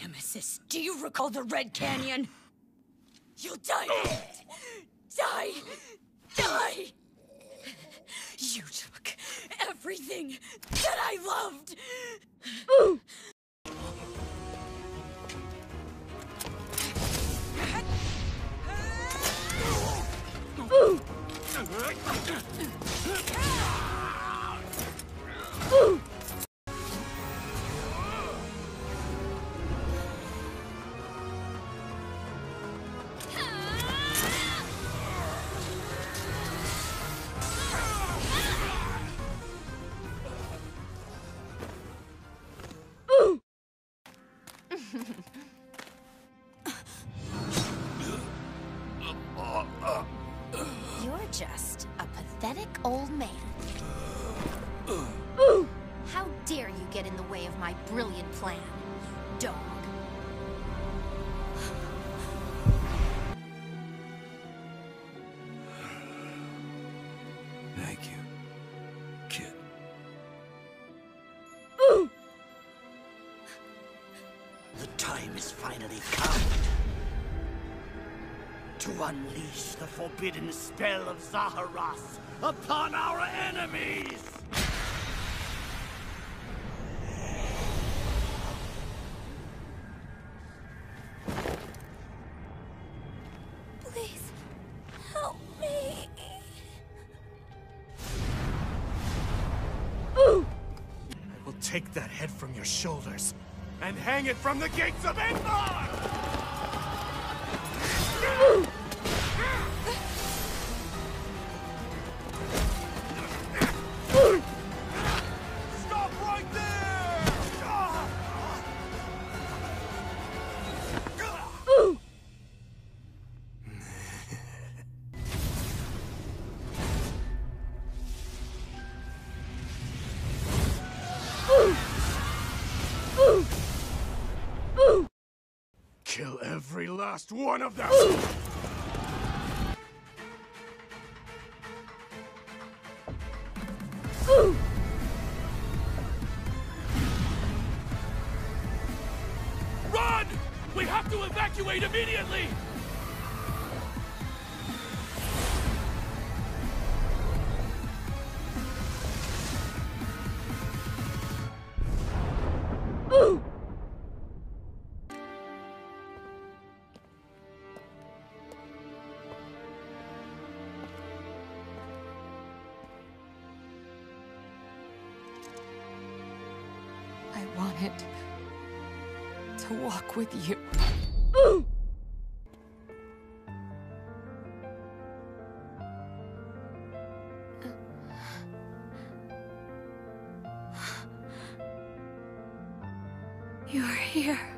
Nemesis, do you recall the Red Canyon? You'll die! Die! Die! You took everything that I loved! You're just a pathetic old man. How dare you get in the way of my brilliant plan, dog? Thank you, kid. The time has finally come to unleash the forbidden spell of Zahras upon our enemies! Please, help me. I will take that head from your shoulders and hang it from the gates of Enbarr! Every last one of them! Run! We have to evacuate immediately! I to walk with you. You're here, Mother.